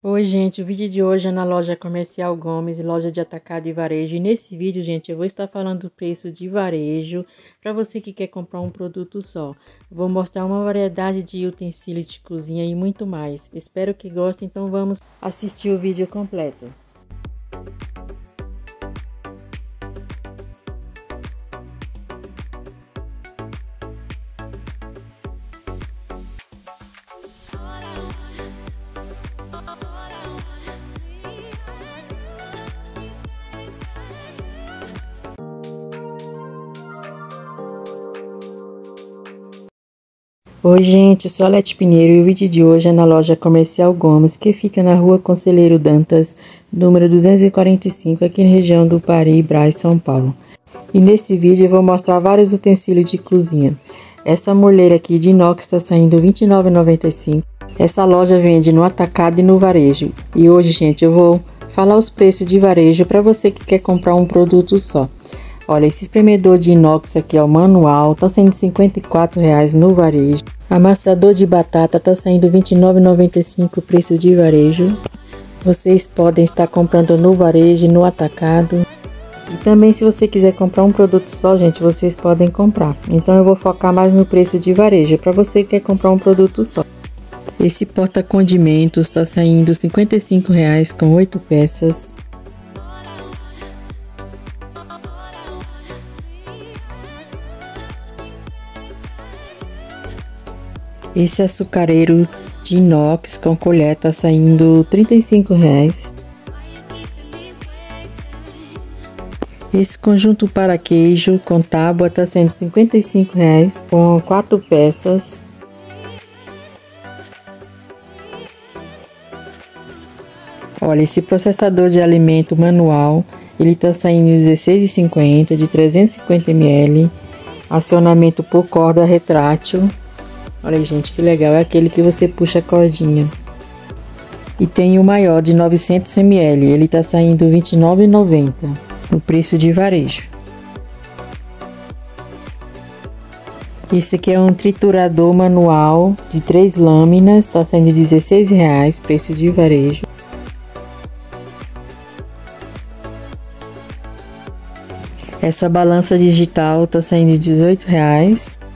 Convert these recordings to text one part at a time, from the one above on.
Oi, gente, o vídeo de hoje é na loja comercial Gomes, loja de atacado e varejo. E nesse vídeo, gente, eu vou estar falando do preço de varejo para você que quer comprar um produto só. Vou mostrar uma variedade de utensílios de cozinha e muito mais. Espero que gostem, então vamos assistir o vídeo completo. Oi gente, sou a Lete Pinheiro e o vídeo de hoje é na loja comercial Gomes, que fica na rua Conselheiro Dantas, número 245, aqui na região do Pari, Braz, São Paulo. E nesse vídeo eu vou mostrar vários utensílios de cozinha. Essa moleira aqui de inox está saindo R$ 29,95. Essa loja vende no atacado e no varejo. E hoje, gente, eu vou falar os preços de varejo para você que quer comprar um produto só. Olha, esse espremedor de inox aqui, ó, manual, tá saindo R$ reais no varejo. Amassador de batata tá saindo R$ 29,95 preço de varejo. Vocês podem estar comprando no varejo, no atacado. E também se você quiser comprar um produto só, gente, vocês podem comprar. Então eu vou focar mais no preço de varejo, para você que quer comprar um produto só. Esse porta-condimentos está saindo R$ reais com 8 peças. Esse açucareiro de inox com colher tá saindo R$ reais. Esse conjunto para queijo com tábua tá saindo R$ reais com quatro peças. Olha, esse processador de alimento manual, ele tá saindo R$ 16,50 de 350 ml. Acionamento por corda retrátil Olha, gente, que legal. É aquele que você puxa a cordinha. E tem o maior de 900 ml. Ele está saindo R$ 29,90 no preço de varejo. Esse aqui é um triturador manual de três lâminas, está saindo R$ 16,00, preço de varejo. Essa balança digital está saindo R$ 18,00.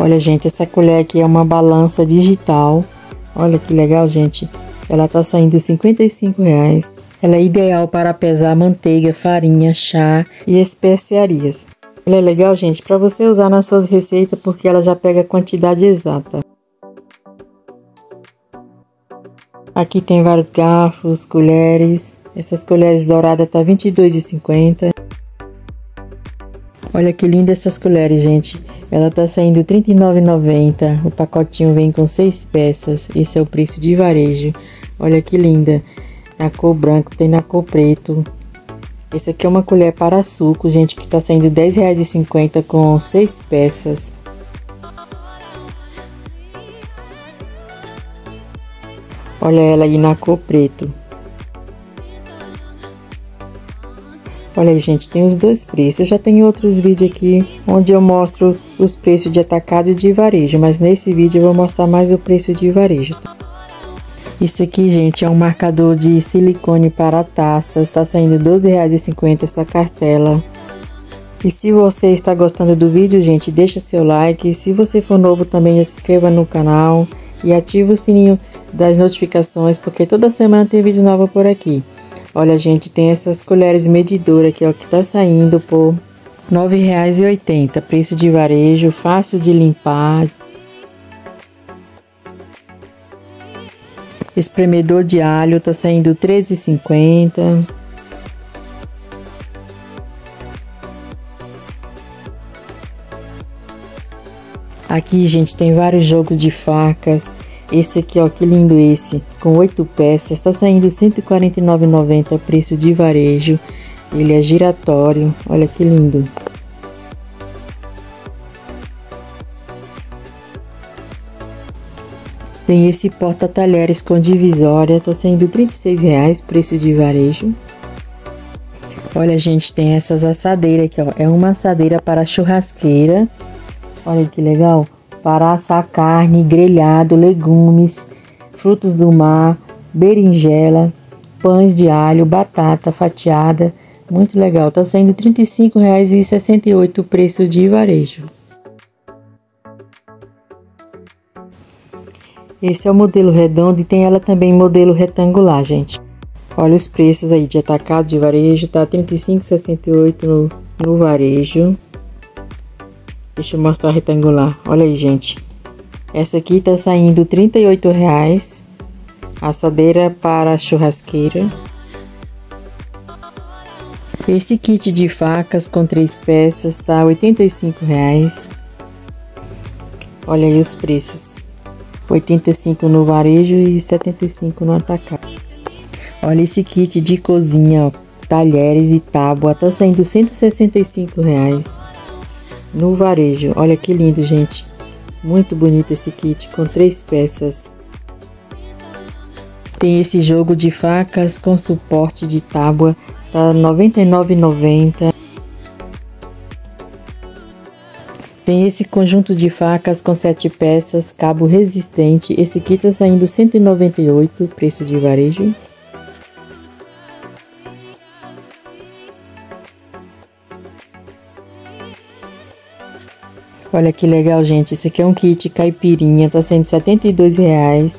Olha, gente, essa colher aqui é uma balança digital. Olha que legal, gente. Ela tá saindo 55 reais. Ela é ideal para pesar manteiga, farinha, chá e especiarias. Ela é legal, gente, para você usar nas suas receitas porque ela já pega a quantidade exata. Aqui tem vários garfos, colheres. Essas colheres douradas tá R$ 22,50. Olha que linda essas colheres, gente. Ela tá saindo R$ 39,90. O pacotinho vem com seis peças. Esse é o preço de varejo. Olha que linda. Na cor branco, tem na cor preto. Esse aqui é uma colher para suco, gente, que tá saindo R$ 10,50 com seis peças. Olha ela aí na cor preto. Olha aí, gente, tem os dois preços. Já tenho outros vídeos aqui onde eu mostro os preços de atacado e de varejo, mas nesse vídeo eu vou mostrar mais o preço de varejo. Isso aqui, gente, é um marcador de silicone para taças. Está saindo R$12,50 essa cartela. E se você está gostando do vídeo, gente, deixa seu like. Se você for novo também, se inscreva no canal e ative o sininho das notificações, porque toda semana tem vídeo novo por aqui. Olha, gente, tem essas colheres medidoras aqui, ó, que tá saindo por R$ 9,80. Preço de varejo, fácil de limpar. Espremedor de alho tá saindo R$ 13,50. Aqui, gente, tem vários jogos de facas. Esse aqui, ó, que lindo esse, com oito peças, está saindo R$ 149,90 preço de varejo. Ele é giratório, olha que lindo. Tem esse porta-talheres com divisória, está saindo R$ 36,00 preço de varejo. Olha, gente, tem essas assadeiras aqui, ó. É uma assadeira para churrasqueira. Olha que legal para assar carne, grelhado, legumes. frutos do mar, berinjela, pães de alho, batata fatiada. Muito legal, tá saindo R$ 35,68 o preço de varejo. Esse é o modelo redondo e tem ela também modelo retangular, gente. Olha os preços aí de atacado de varejo, tá R$ 35,68 no, no varejo. Deixa eu mostrar retangular. Olha aí, gente. Essa aqui tá saindo R$ 38,00. Assadeira para churrasqueira. Esse kit de facas com três peças tá R$ 85,00. Olha aí os preços. 85 no varejo e 75 no atacado. Olha esse kit de cozinha, ó, talheres e tábua, tá saindo 165 reais no varejo. Olha que lindo, gente. Muito bonito esse kit com três peças. Tem esse jogo de facas com suporte de tábua, tá R$ 99,90. Tem esse conjunto de facas com sete peças, cabo resistente. Esse kit tá saindo R$ 198, preço de varejo. Olha que legal, gente. Esse aqui é um kit caipirinha, tá sendo R$ reais.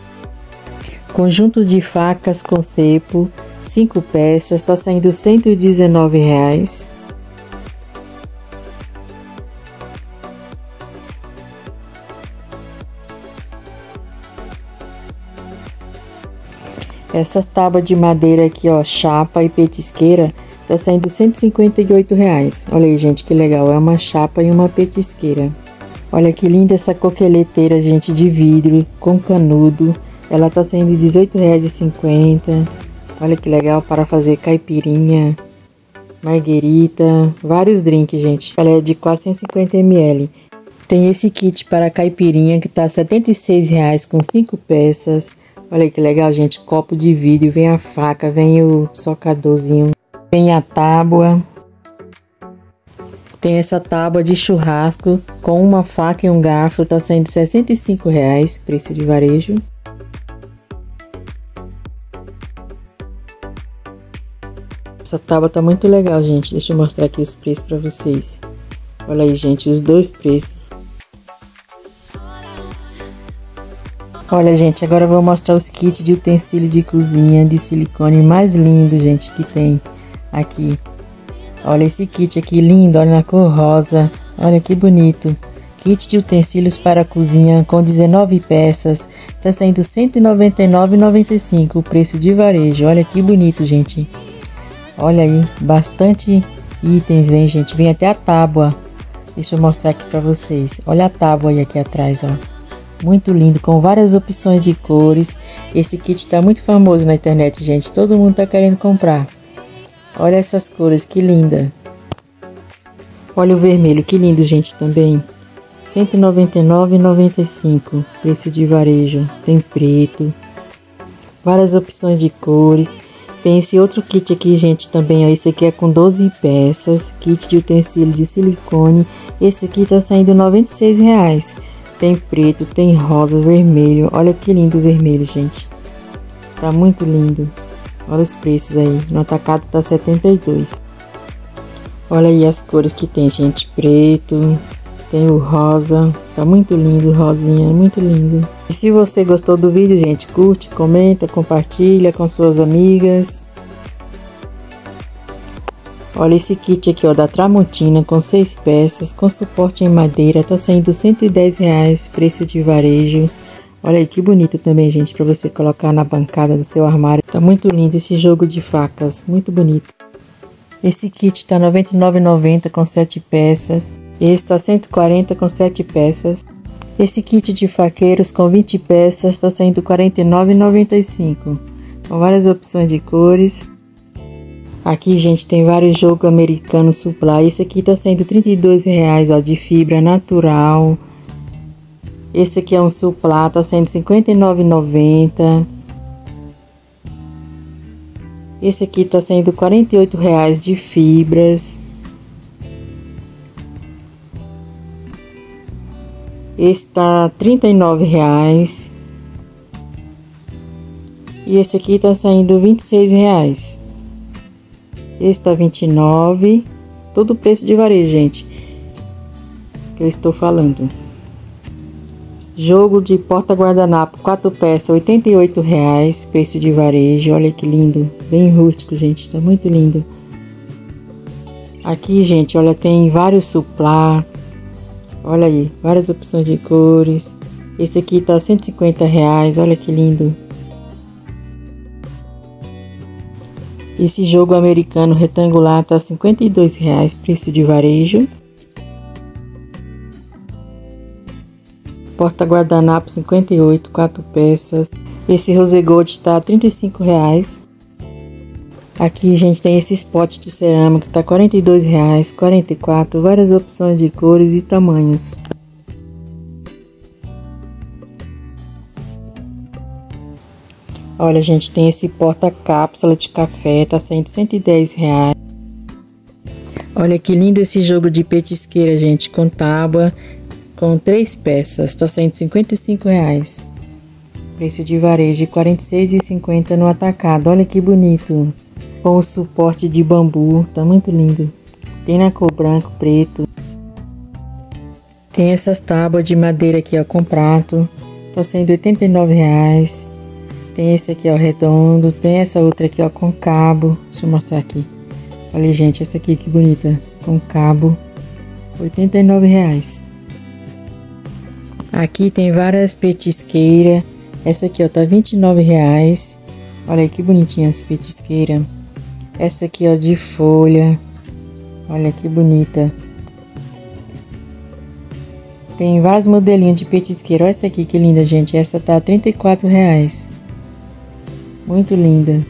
Conjunto de facas com cepo, 5 peças, tá saindo R$ reais. Essa tábua de madeira aqui, ó, chapa e petisqueira, Tá saindo 158 reais. Olha aí, gente, que legal. É uma chapa e uma petisqueira. Olha que linda essa coqueleteira, gente, de vidro com canudo. Ela tá saindo R$18,50. Olha que legal para fazer caipirinha, marguerita, vários drinks, gente. Ela é de 450 ml. Tem esse kit para caipirinha que tá R$ 76,00 com 5 peças. Olha que legal, gente. Copo de vidro, vem a faca, vem o socadorzinho. Tem a tábua. Tem essa tábua de churrasco com uma faca e um garfo, tá saindo 65 reais, preço de varejo. Essa tábua tá muito legal, gente. Deixa eu mostrar aqui os preços para vocês. Olha aí, gente, os dois preços. Olha, gente, agora eu vou mostrar os kits de utensílio de cozinha de silicone mais lindo, gente, que tem aqui. Olha esse kit aqui lindo, olha na cor rosa. Olha que bonito. Kit de utensílios para cozinha com 19 peças. Tá saindo R$ 199,95 o preço de varejo. Olha que bonito, gente. Olha aí, bastante itens vem, gente. Vem até a tábua. Deixa eu mostrar aqui para vocês. Olha a tábua aí aqui atrás, ó. Muito lindo, com várias opções de cores. Esse kit tá muito famoso na internet, gente. Todo mundo tá querendo comprar. Olha essas cores, que linda. Olha o vermelho, que lindo, gente, também. R$ 199,95, preço de varejo. Tem preto, várias opções de cores. Tem esse outro kit aqui, gente, também, ó. Esse aqui é com 12 peças, kit de utensílio de silicone. Esse aqui tá saindo R$ reais. Tem preto, tem rosa, vermelho. Olha que lindo o vermelho, gente. Tá muito lindo. Olha os preços aí. No atacado tá 72. Olha aí as cores que tem, gente. Preto, tem o rosa. Tá muito lindo, rosinha, muito lindo. E se você gostou do vídeo, gente, curte, comenta, compartilha com suas amigas. Olha esse kit aqui, ó, da Tramontina, com seis peças, com suporte em madeira, tá saindo 110 reais, preço de varejo. Olha aí que bonito também, gente, para você colocar na bancada do seu armário. Tá muito lindo esse jogo de facas, muito bonito. Esse kit tá R$ 99,90 com 7 peças. Esse tá 140 com 7 peças. Esse kit de faqueiros com 20 peças está saindo R$ 49,95. Com várias opções de cores. Aqui, gente, tem vários jogos americanos supply. Esse aqui tá saindo R$ 32,00, ó, de fibra natural. Esse aqui é um suplata, sendo R$ 59,90. Esse aqui tá sendo R$ 48,00 de fibras. Esse tá R$ 39,00. E esse aqui tá saindo 26 reais. Esse tá 29. Todo o preço de varejo, gente. Que eu estou falando. Jogo de porta guardanapo, 4 peças, 88 reais, preço de varejo. Olha que lindo, bem rústico, gente, tá muito lindo. Aqui, gente, olha, tem vários suplá. Olha aí, várias opções de cores. Esse aqui tá 150 reais, olha que lindo. Esse jogo americano retangular tá 52 reais, preço de varejo. Porta guardanapo 58, 4 peças. Esse Rosegold está 35 reais. Aqui, gente, tem esse spot de cerâmica, tá 42 reais, 44, várias opções de cores e tamanhos. Olha, gente, tem esse porta-cápsula de café, tá saindo 110 reais. Olha que lindo esse jogo de petisqueira, gente, com tábua com três peças, está saindo 55 reais. Preço de varejo de 46,50 no atacado. Olha que bonito. Com o suporte de bambu, tá muito lindo. Tem na cor branco, preto. Tem essas tábuas de madeira aqui, ó, com prato. Tá sendo 89 reais. Tem esse aqui, ó, redondo. Tem essa outra aqui, ó, com cabo. Deixa eu mostrar aqui. Olha, gente, essa aqui que bonita. Com cabo. 89 reais. Aqui tem várias petisqueiras. Essa aqui, ó, tá 29 reais. Olha aí que bonitinha as petisqueiras. Essa aqui, ó, de folha. Olha que bonita. Tem vários modelinhos de petisqueira. Olha essa aqui que linda, gente. Essa tá 34 reais. Muito linda.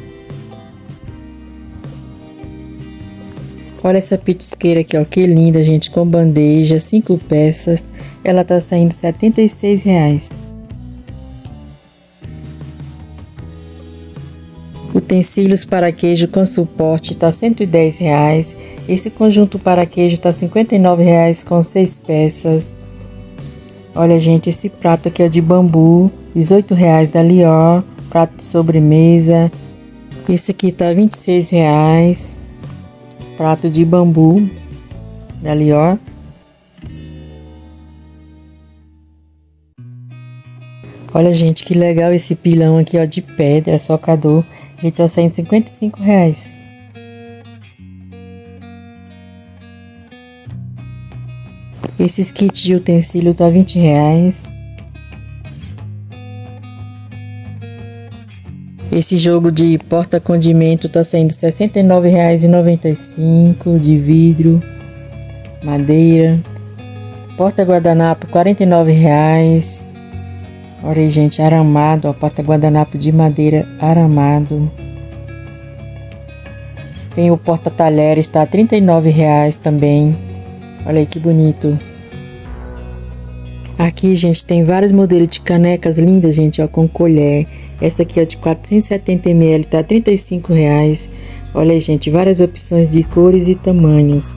Olha essa petisqueira aqui, ó, que linda, gente, com bandeja, cinco peças. Ela tá saindo 76 reais. Utensílios para queijo com suporte tá 110 reais. Esse conjunto para queijo tá 59 reais com seis peças. Olha, gente, esse prato aqui é de bambu, 18 reais da Lior, prato de sobremesa. Esse aqui tá 26 reais prato de bambu da Lior. Olha, gente, que legal esse pilão aqui, ó, de pedra, socador. Ele tá saindo 55 reais. Esses kits de utensílio tá 20 reais. Esse jogo de porta-condimento tá saindo R$ 69,95 de vidro, madeira. Porta-guardanapo R$ 49,00. Olha aí, gente, aramado, ó, porta-guardanapo de madeira aramado. Tem o porta-talheres, tá R$ 39,00 também. Olha aí que bonito. Aqui, gente, tem vários modelos de canecas lindas, gente, ó, com colher. Essa aqui é de 470 ml, tá 35 reais. Olha aí, gente, várias opções de cores e tamanhos.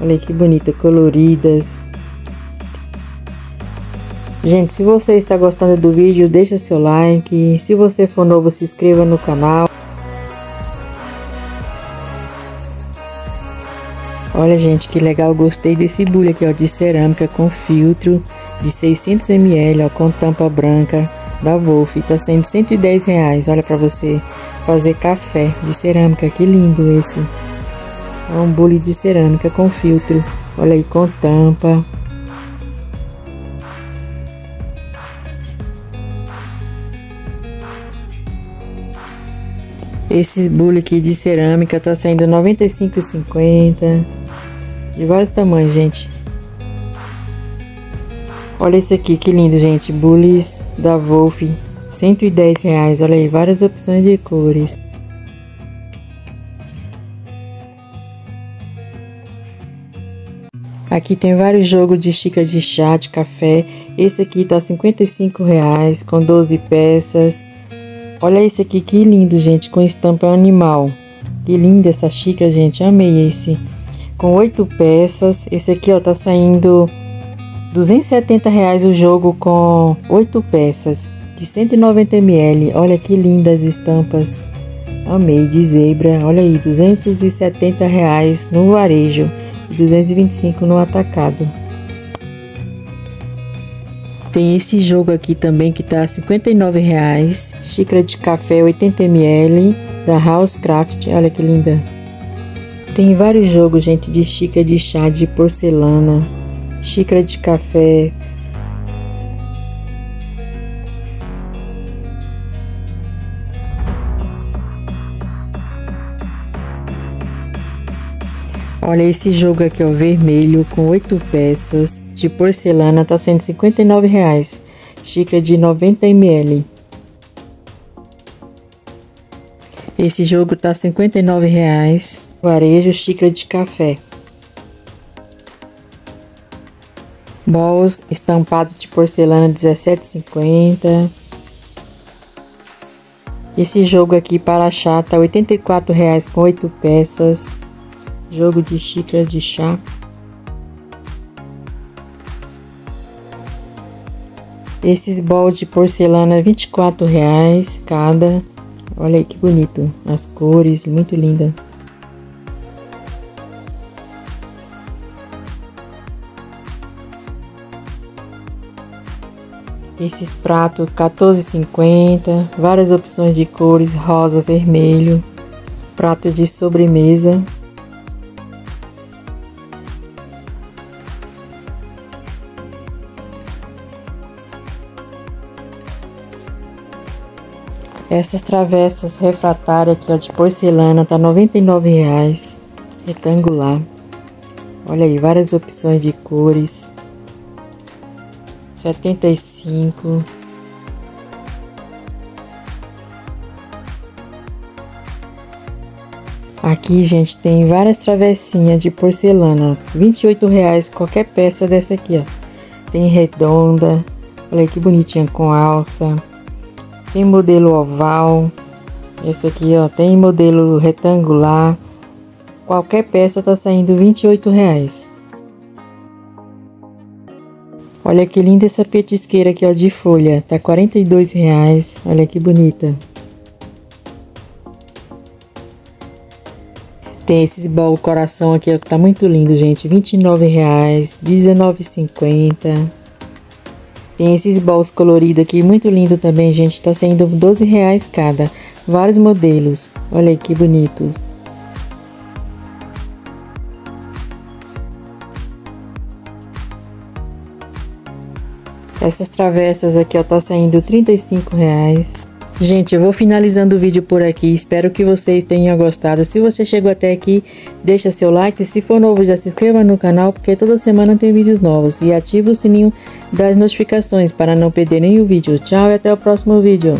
Olha aí que bonita, coloridas. Gente, se você está gostando do vídeo, deixa seu like. Se você for novo, se inscreva no canal. Olha, gente, que legal. Gostei desse bule aqui, ó, de cerâmica com filtro de 600 ml, ó, com tampa branca da Wolf. Tá sendo 110 reais. Olha para você fazer café de cerâmica. Que lindo esse. É um bule de cerâmica com filtro. Olha aí, com tampa. Esses bule aqui de cerâmica tá saindo 95,50. De vários tamanhos, gente. Olha esse aqui, que lindo, gente. Bullies da Wolf, 110 reais. Olha aí, várias opções de cores. Aqui tem vários jogos de xícara de chá, de café. Esse aqui tá 55 reais, com 12 peças. Olha esse aqui, que lindo, gente, com estampa animal. Que linda essa xícara, gente. Amei esse. Com 8 peças. Esse aqui, ó, tá saindo 270 reais o jogo com 8 peças. de 190 ml. Olha que lindas estampas. Amei de zebra. Olha aí, 270 reais no varejo e 225 no atacado. Tem esse jogo aqui também que tá 59 reais. Xícara de café 80 ml da Housecraft. Olha que linda. Tem vários jogos, gente, de xícara de chá de porcelana, xícara de café, Olha esse jogo aqui, ó, vermelho com oito peças de porcelana, tá sendo 59 reais. Xícara de 90 ml. Esse jogo tá 59 reais. Varejo xícara de café. Balls estampado de porcelana 17,50. Esse jogo aqui para chata tá 84 reais com 8 peças jogo de xícara de chá. Esses bols de porcelana, 24 reais cada. Olha aí que bonito, as cores, muito linda. Esses pratos 14,50, várias opções de cores, rosa, vermelho. Prato de sobremesa Essas travessas refratárias aqui ó, de porcelana tá R$ 99,00. Retangular. Olha aí, várias opções de cores. 75. Aqui, gente, tem várias travessinhas de porcelana. R$ 28,00 qualquer peça dessa aqui, ó. Tem redonda. Olha aí que bonitinha com alça. Tem modelo oval. Esse aqui, ó, tem modelo retangular. Qualquer peça tá saindo R$ 28,00. Olha que linda essa petisqueira aqui, ó, de folha. Tá R$ 42,00. Olha que bonita. Tem esses bol coração aqui, ó, que tá muito lindo, gente. R$ 29,00, R$19,50. Tem esses bols coloridos aqui, muito lindo também, gente. Tá saindo 12 reais cada. Vários modelos. Olha aí que bonitos. Essas travessas aqui, ó, tá saindo 35 reais. Gente, eu vou finalizando o vídeo por aqui. Espero que vocês tenham gostado. Se você chegou até aqui, deixa seu like. Se for novo, já se inscreva no canal, porque toda semana tem vídeos novos. E ative o sininho das notificações para não perder nenhum vídeo. Tchau e até o próximo vídeo.